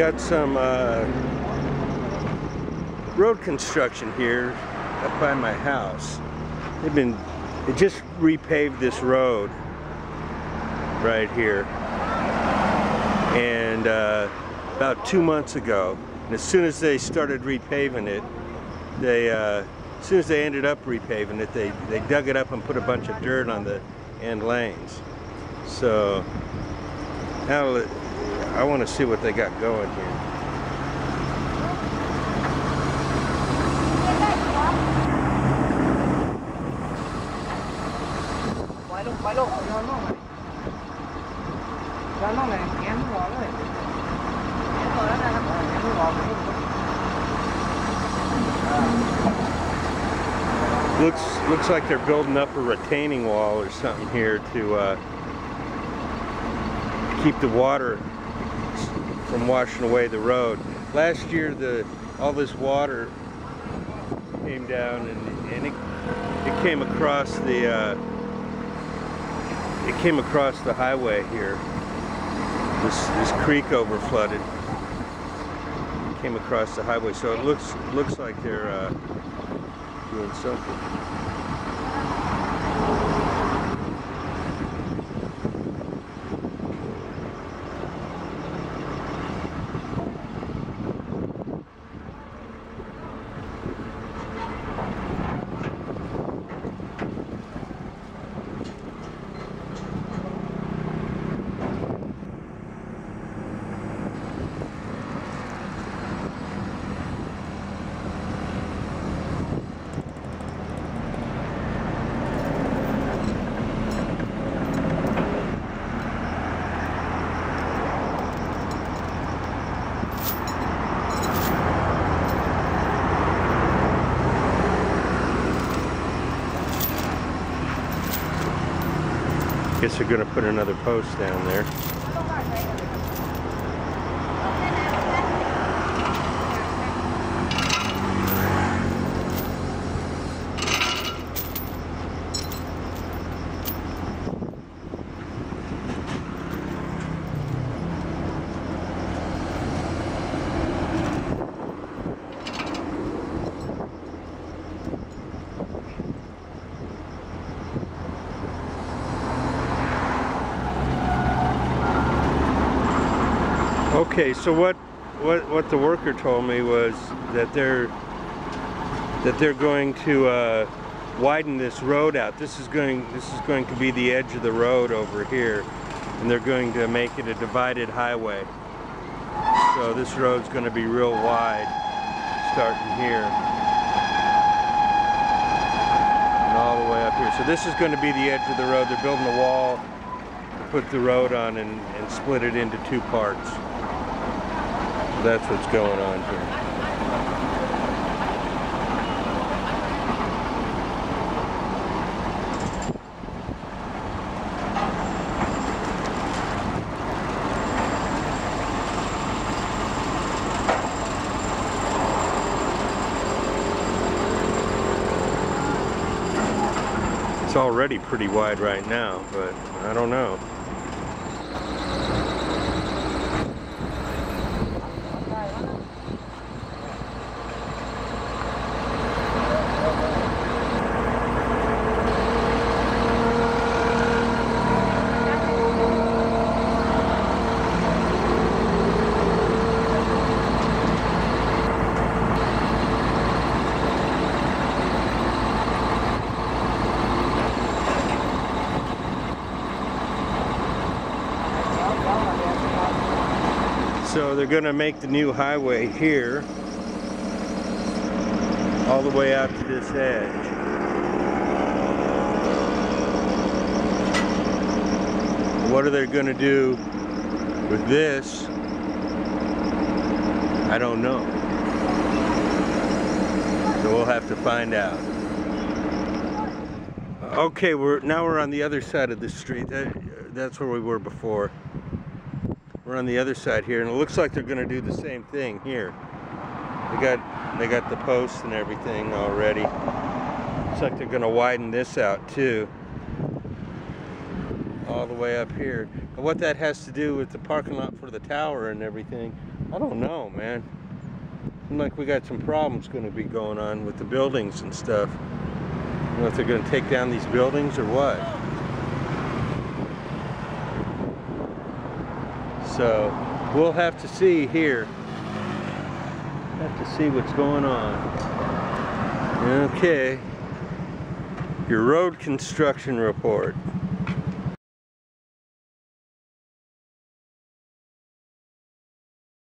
got some uh, road construction here up by my house. They've been, they just repaved this road right here. And uh, about two months ago, and as soon as they started repaving it, they, uh, as soon as they ended up repaving it, they, they dug it up and put a bunch of dirt on the end lanes. So now I want to see what they got going here. Looks looks like they're building up a retaining wall or something here to uh, keep the water from washing away the road. Last year, the all this water came down and, and it, it came across the uh, it came across the highway here. This this creek over flooded. Came across the highway, so it looks looks like they're uh, doing something. Guess they're gonna put another post down there. Okay, so what what what the worker told me was that they're that they're going to uh, widen this road out. This is going this is going to be the edge of the road over here, and they're going to make it a divided highway. So this road's going to be real wide, starting here and all the way up here. So this is going to be the edge of the road. They're building a wall to put the road on and, and split it into two parts. That's what's going on here. It's already pretty wide right now, but I don't know. So they're going to make the new highway here all the way out to this edge. What are they going to do with this? I don't know. So we'll have to find out. Okay, we're now we're on the other side of the street. That, that's where we were before. We're on the other side here, and it looks like they're going to do the same thing here. They got they got the posts and everything already. Looks like they're going to widen this out too, all the way up here. And what that has to do with the parking lot for the tower and everything, I don't know, man. Seems like we got some problems going to be going on with the buildings and stuff. Know if they're going to take down these buildings or what. So we'll have to see here. Have to see what's going on. Okay. Your road construction report.